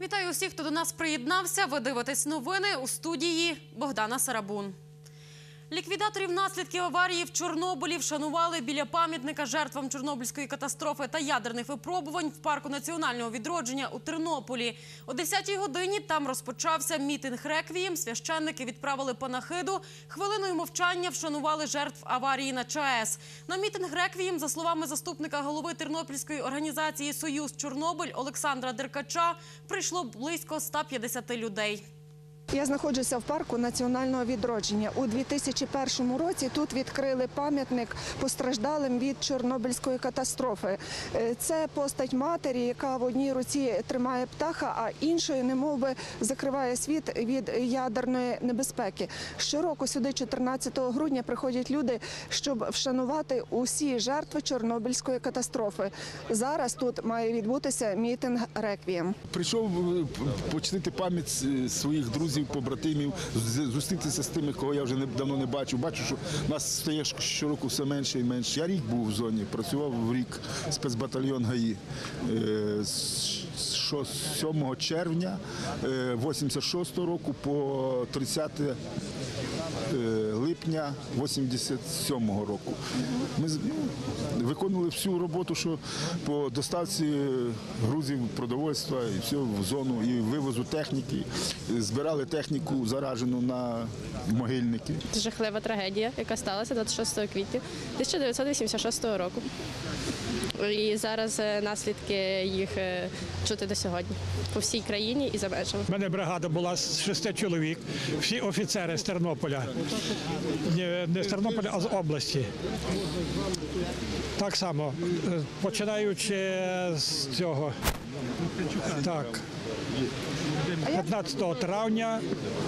Вітаю усіх, хто до нас приєднався. Ви дивитесь новини у студії Богдана Сарабун. Ліквідаторів наслідків аварії в Чорнобилі вшанували біля пам'ятника жертвам Чорнобильської катастрофи та ядерних випробувань в парку національного відродження у Тернополі. О 10-й годині там розпочався мітинг реквієм. Священники відправили панахиду. Хвилиною мовчання вшанували жертв аварії на ЧАЕС. На мітинг реквієм, за словами заступника голови Тернопільської організації Союз Чорнобиль Олександра Деркача, прийшло близько 150 людей. Я знаходжуся в парку національного відродження. У 2001 році тут відкрили пам'ятник постраждалим від Чорнобильської катастрофи. Е, Це постать матері, яка в одній руці тримає птаха, а іншою немовби закриває світ від ядерної небезпеки. Щороку сюди, 14 грудня, приходять люди, щоб вшанувати усі жертви Чорнобильської катастрофи. Зараз тут має відбутися мітинг реквієм. Прийшов е, п- почтити пам'ять е, своїх друзів, побратимів, зустрітися з тими, кого я вже не- давно не бачив. Бачу, що нас стає щороку все менше і менше. Я рік був в зоні, працював в рік спецбатальйон ГАІ. Е, з- з 7 червня 86 року по 30 е, липня 87 року. Ми ну, виконували всю роботу, що по доставці грузів, продовольства і все в зону, і вивозу техніки. Збирали техніку заражену на могильники. жахлива трагедія, яка сталася 26 квітня 1986 року. І зараз е, наслідки їх е, чути до сьогодні по всій країні і за межами. У мене бригада була з шести чоловік, всі офіцери з Тернополя. Не, з Тернополя, а з області. Так само, е, починаючи з цього. Так. 15 травня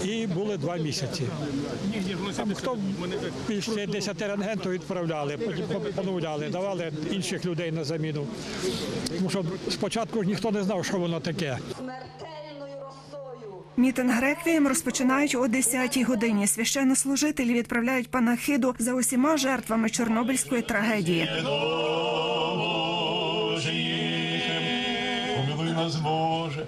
і були два місяці. Там хто більше 10 рентген, то відправляли, потім поновляли, давали інших людей на заміну. Тому що спочатку ж ніхто не знав, що воно таке. Мітинг реквієм розпочинають о 10-й годині. Священнослужителі відправляють панахиду за усіма жертвами Чорнобильської трагедії. Помилуй нас, Боже.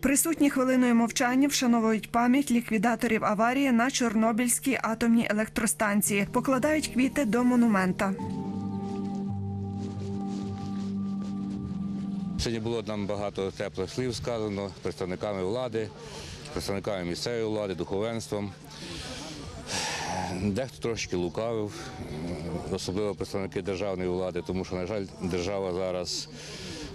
Присутні хвилиною мовчання вшановують пам'ять ліквідаторів аварії на Чорнобильській атомній електростанції, покладають квіти до монумента. Сьогодні було нам багато теплих слів сказано представниками влади, представниками місцевої влади, духовенством. Дехто трошки лукавив, особливо представники державної влади, тому що, на жаль, держава зараз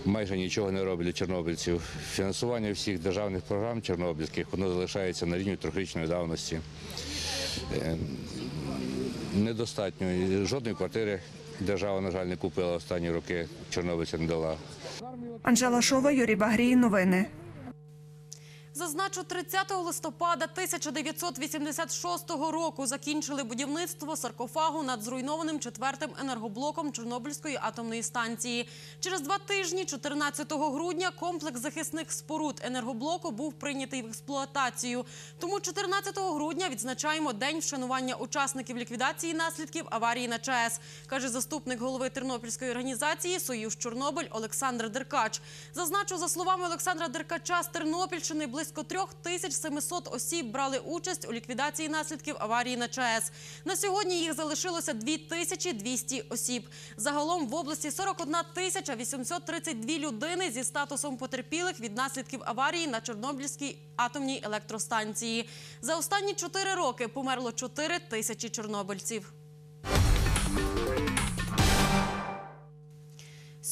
майже нічого не для чорнобильців. Фінансування всіх державних програм чорнобильських воно залишається на рівні трьохрічної давності. Е, Недостатньо. Жодної квартири держава, на жаль, не купила останні роки, Чорнобильця не дала. Анжела Шова, Юрій Багрій. Новини. Зазначу, 30 листопада 1986 року закінчили будівництво саркофагу над зруйнованим четвертим енергоблоком Чорнобильської атомної станції. Через два тижні, 14 грудня, комплекс захисних споруд енергоблоку був прийнятий в експлуатацію. Тому 14 грудня відзначаємо день вшанування учасників ліквідації наслідків аварії на ЧАЕС, каже заступник голови Тернопільської організації Союз Чорнобиль Олександр Деркач. Зазначу, за словами Олександра Деркача, з Тернопільщини близько 3700 осіб брали участь у ліквідації наслідків аварії на ЧАЕС. На сьогодні їх залишилося 2200 осіб. Загалом в області 41 тисяча 832 людини зі статусом потерпілих від наслідків аварії на Чорнобильській атомній електростанції. За останні 4 роки померло 4 тисячі чорнобильців.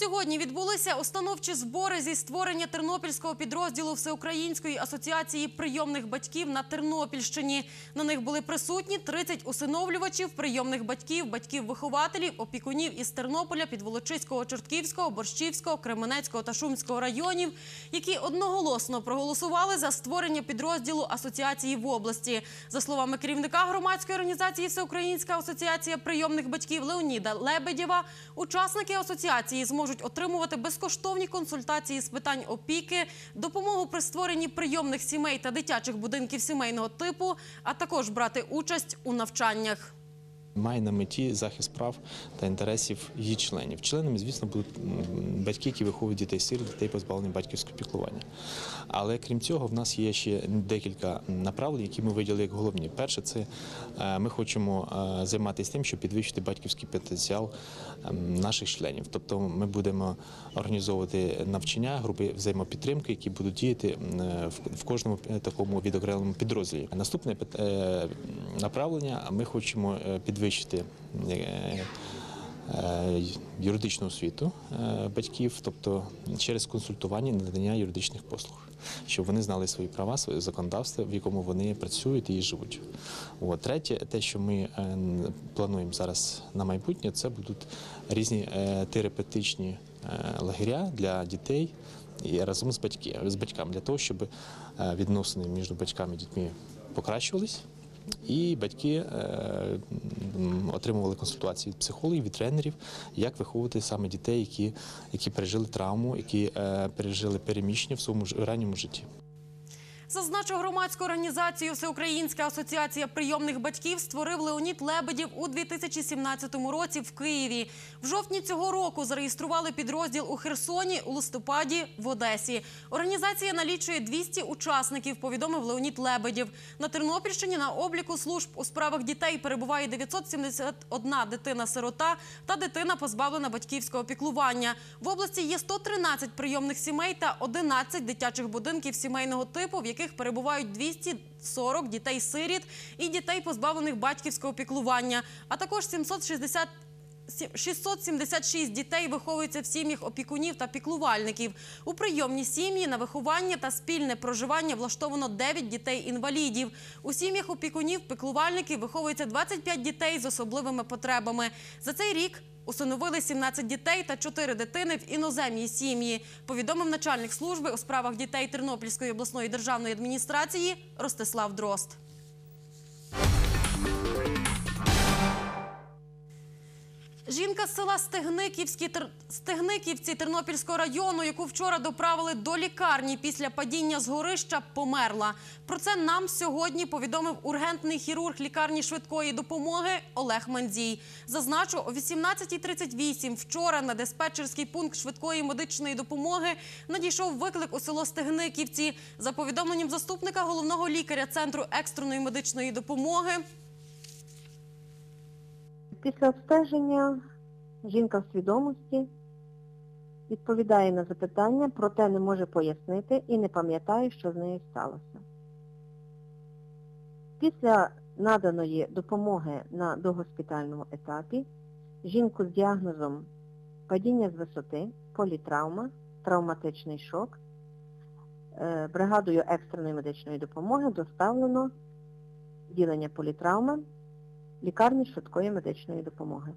Сьогодні відбулися установчі збори зі створення тернопільського підрозділу Всеукраїнської асоціації прийомних батьків на Тернопільщині. На них були присутні 30 усиновлювачів, прийомних батьків, батьків-вихователів, опікунів із Тернополя, Підволочиського, Чортківського, Борщівського, Кременецького та Шумського районів, які одноголосно проголосували за створення підрозділу асоціації в області. За словами керівника громадської організації Всеукраїнська асоціація прийомних батьків Леоніда Лебедєва, учасники асоціації зможуть отримувати безкоштовні консультації з питань опіки, допомогу при створенні прийомних сімей та дитячих будинків сімейного типу, а також брати участь у навчаннях. Має на меті захист прав та інтересів її членів. Членами, звісно, будуть батьки, які виховують дітей сиріт, дітей позбавлених батьківського піклування. Але крім цього, в нас є ще декілька направлень, які ми виділили як головні. Перше, це е, ми хочемо е, займатися тим, щоб підвищити батьківський потенціал ем, наших членів. Тобто, ми будемо організовувати навчання, групи взаємопідтримки, які будуть діяти е, в- кожному такому відокремленому підрозділі. Наступне направлення ми хочемо е, підвищити. е, е, Юридичну освіту е, батьків, тобто через консультування і надання юридичних послуг, щоб вони знали свої права, своє законодавство, в якому вони працюють і живуть. От. Третє, те, що ми плануємо зараз на майбутнє, це будуть різні терапевтичні лагеря для дітей і разом з батьки, з батьками, для того, щоб відносини між батьками і дітьми покращувались. І батьки е, отримували консультації від психологів, від тренерів, як виховувати саме дітей, які, пережили травму, які е, пережили переміщення в своєму ранньому житті. Зазначу громадську організацію Всеукраїнська асоціація прийомних батьків створив Леонід Лебедєв у 2017 році в Києві. В жовтні цього року зареєстрували підрозділ у Херсоні, у листопаді в Одесі. Організація налічує 200 учасників, повідомив Леонід Лебедєв. На Тернопільщині на обліку служб у справах дітей перебуває 971 дитина-сирота та дитина позбавлена батьківського піклування. В області є 113 прийомних сімей та 11 дитячих будинків сімейного типу, в яких перебувають 240 дітей-сиріт і дітей, позбавлених батьківського піклування, а також 760 Сі- 676 дітей виховуються в сім'ях опікунів та піклувальників. У прийомні сім'ї на виховання та спільне проживання влаштовано 9 дітей-інвалідів. У сім'ях опікунів піклувальників виховується 25 дітей з особливими потребами. За цей рік усиновили 17 дітей та 4 дитини в іноземній сім'ї, повідомив начальник служби у справах дітей Тернопільської обласної державної адміністрації Ростислав Дрозд. Жінка з села Стегниківські Стегниківці Тернопільського району, яку вчора доправили до лікарні після падіння з горища, померла. Про це нам сьогодні повідомив ургентний хірург лікарні швидкої допомоги Олег Мандзій. Зазначу, о 18.38 вчора на диспетчерський пункт швидкої медичної допомоги надійшов виклик у село Стегниківці. За повідомленням заступника головного лікаря центру екстреної медичної допомоги Після обстеження жінка в свідомості відповідає на запитання, проте не може пояснити і не пам'ятає, що з нею сталося. Після наданої допомоги на догоспітальному етапі жінку з діагнозом падіння з висоти, політравма, травматичний шок е, бригадою екстреної медичної допомоги доставлено відділення політравми лікарні швидкої медичної допомоги.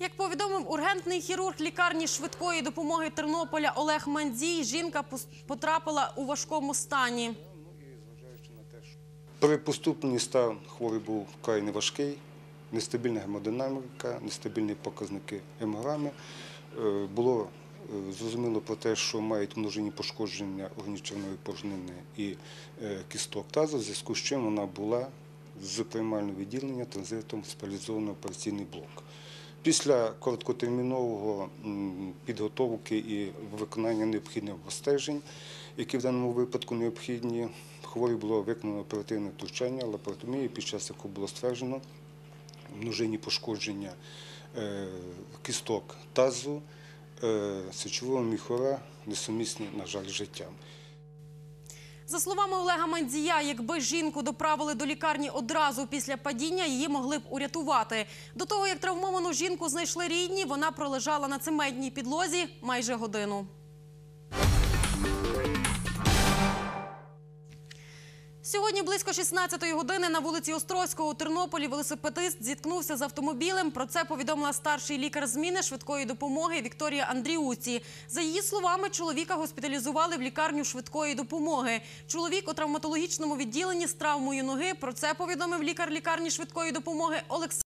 Як повідомив ургентний хірург лікарні швидкої допомоги Тернополя Олег Мандзій, жінка потрапила у важкому стані. При поступленні стан хворий був вкрай неважкий, нестабільна гемодинаміка, нестабільні показники гемограми. Е, Було е, зрозуміло про те, що мають множинні пошкодження органів червоної порожнини і е, кісток тазу, в зв'язку з чим вона була з приймального відділення транзитом в спеціалізований операційний блок. Після короткотермінового підготовки і виконання необхідних обстежень, які в даному випадку необхідні, хворі було виконано оперативне втручання, лапаротомію, під час якого було стверджено множинні пошкодження е, кісток тазу, е, сечового міхора, несумісні, на жаль, життям. За словами Олега Мандзія, якби жінку доправили до лікарні одразу після падіння, її могли б урятувати. До того, як травмовану жінку знайшли рідні, вона пролежала на цементній підлозі майже годину. Сьогодні близько 16-ї години на вулиці Острозького у Тернополі велосипедист зіткнувся з автомобілем. Про це повідомила старший лікар зміни швидкої допомоги Вікторія Андріуці. За її словами, чоловіка госпіталізували в лікарню швидкої допомоги. Чоловік у травматологічному відділенні з травмою ноги. Про це повідомив лікар лікарні швидкої допомоги Олександр.